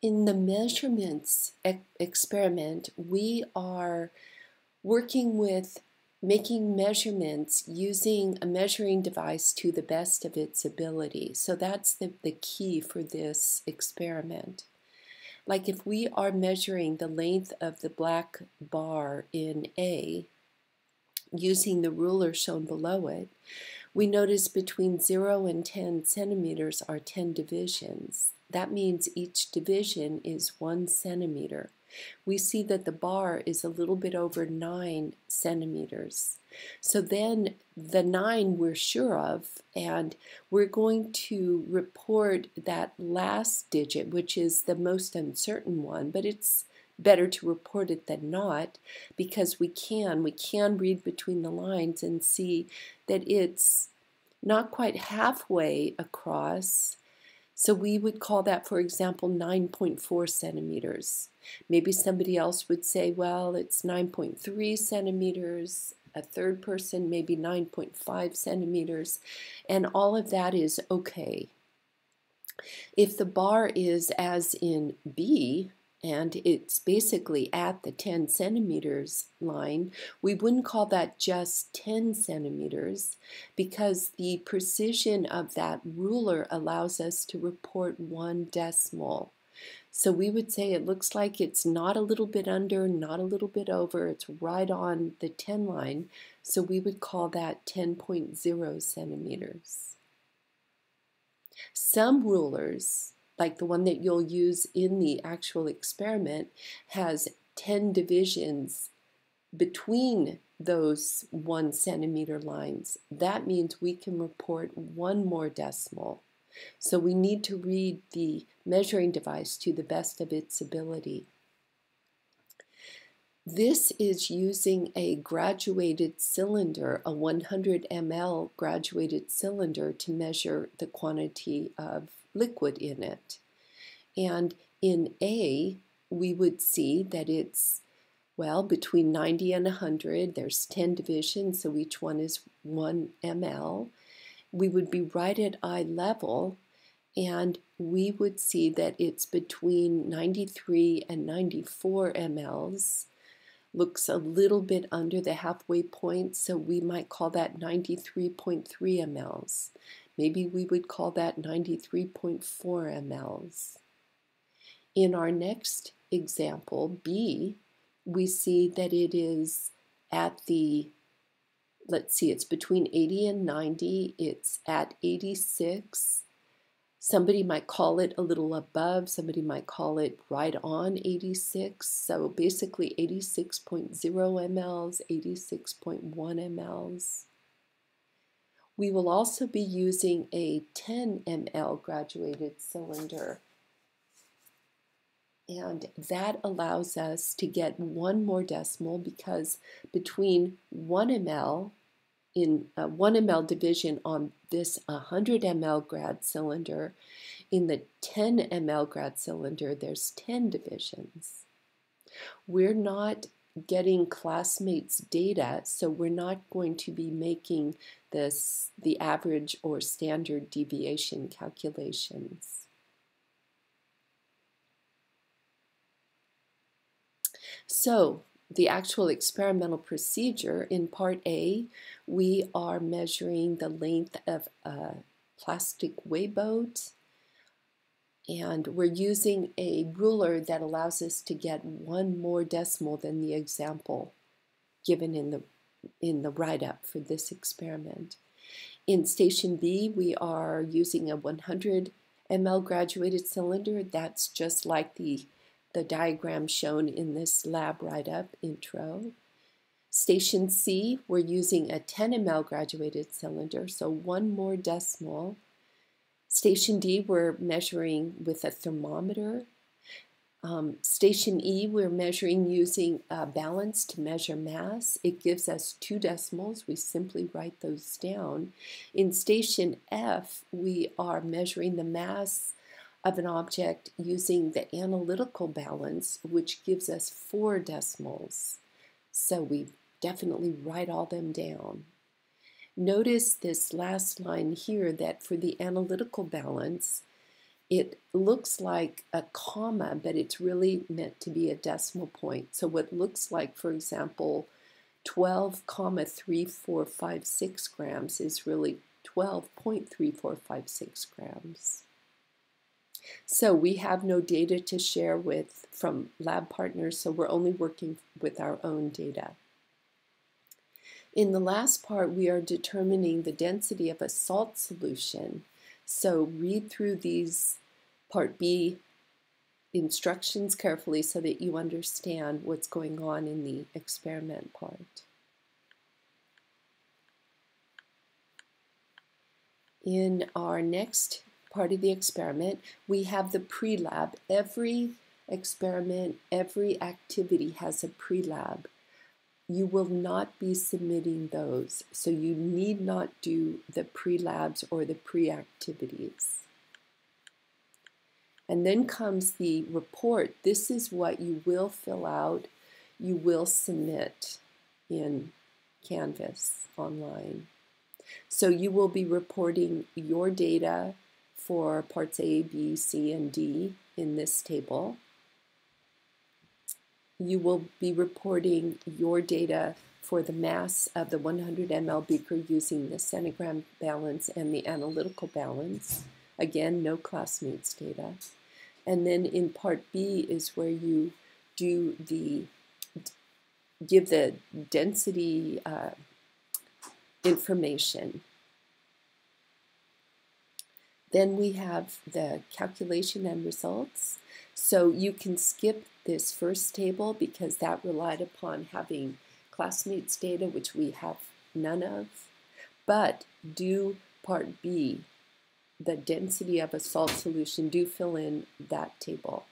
In the measurements e experiment, we are working with making measurements using a measuring device to the best of its ability. So that's the, the key for this experiment. Like if we are measuring the length of the black bar in A using the ruler shown below it, we notice between 0 and 10 centimeters are 10 divisions. That means each division is one centimeter. We see that the bar is a little bit over nine centimeters. So then the nine we're sure of, and we're going to report that last digit, which is the most uncertain one, but it's better to report it than not because we can we can read between the lines and see that it's not quite halfway across so we would call that, for example, 9.4 centimeters. Maybe somebody else would say, well, it's 9.3 centimeters. A third person, maybe 9.5 centimeters. And all of that is okay. If the bar is as in B, and it's basically at the 10 centimeters line, we wouldn't call that just 10 centimeters because the precision of that ruler allows us to report one decimal. So we would say it looks like it's not a little bit under, not a little bit over, it's right on the 10 line. So we would call that 10.0 centimeters. Some rulers like the one that you'll use in the actual experiment, has 10 divisions between those one centimeter lines. That means we can report one more decimal. So we need to read the measuring device to the best of its ability. This is using a graduated cylinder, a 100 ml graduated cylinder to measure the quantity of liquid in it. And in A, we would see that it's, well, between 90 and 100. There's 10 divisions, so each one is 1 ml. We would be right at eye level, and we would see that it's between 93 and 94 mLs. Looks a little bit under the halfway point, so we might call that 93.3 mLs. Maybe we would call that 93.4 mLs. In our next example, B, we see that it is at the, let's see, it's between 80 and 90. It's at 86. Somebody might call it a little above. Somebody might call it right on 86. So basically 86.0 mLs, 86.1 mLs. We will also be using a 10 ml graduated cylinder. And that allows us to get one more decimal because between 1 ml in a 1 ml division on this 100 ml grad cylinder, in the 10 ml grad cylinder, there's 10 divisions. We're not getting classmates data, so we're not going to be making this the average or standard deviation calculations. So the actual experimental procedure in part A, we are measuring the length of a plastic weighboat and we're using a ruler that allows us to get one more decimal than the example given in the in the write-up for this experiment. In station B, we are using a 100 ml graduated cylinder. That's just like the, the diagram shown in this lab write-up intro. Station C, we're using a 10 ml graduated cylinder, so one more decimal Station D, we're measuring with a thermometer. Um, station E, we're measuring using a balance to measure mass. It gives us two decimals. We simply write those down. In station F, we are measuring the mass of an object using the analytical balance, which gives us four decimals. So we definitely write all them down. Notice this last line here that for the analytical balance, it looks like a comma, but it's really meant to be a decimal point. So what looks like, for example, 12 comma 3456 grams is really 12.3456 grams. So we have no data to share with from lab partners, so we're only working with our own data. In the last part, we are determining the density of a salt solution. So read through these Part B instructions carefully so that you understand what's going on in the experiment part. In our next part of the experiment, we have the pre-lab. Every experiment, every activity has a pre-lab. You will not be submitting those, so you need not do the pre-labs or the pre-activities. And then comes the report. This is what you will fill out, you will submit in Canvas online. So you will be reporting your data for parts A, B, C, and D in this table. You will be reporting your data for the mass of the 100 ml beaker using the centigram balance and the analytical balance. Again, no classmates data. And then in part B is where you do the, give the density uh, information. Then we have the calculation and results. So you can skip this first table because that relied upon having classmates data, which we have none of. But do part B, the density of a salt solution, do fill in that table.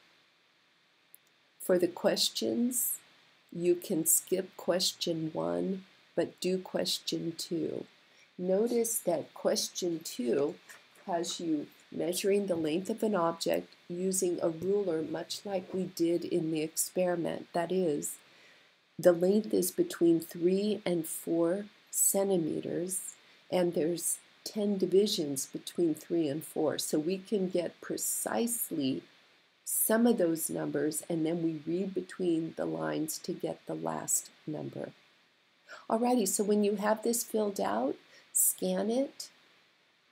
For the questions, you can skip question one, but do question two. Notice that question two has you measuring the length of an object using a ruler much like we did in the experiment. That is, the length is between 3 and 4 centimeters, and there's 10 divisions between 3 and 4. So we can get precisely some of those numbers, and then we read between the lines to get the last number. Alrighty, so when you have this filled out, scan it.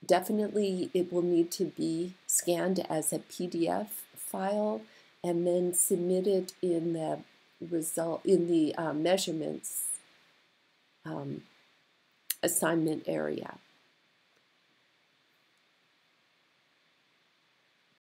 Definitely it will need to be scanned as a PDF file and then submitted in the result in the uh, measurements um, assignment area.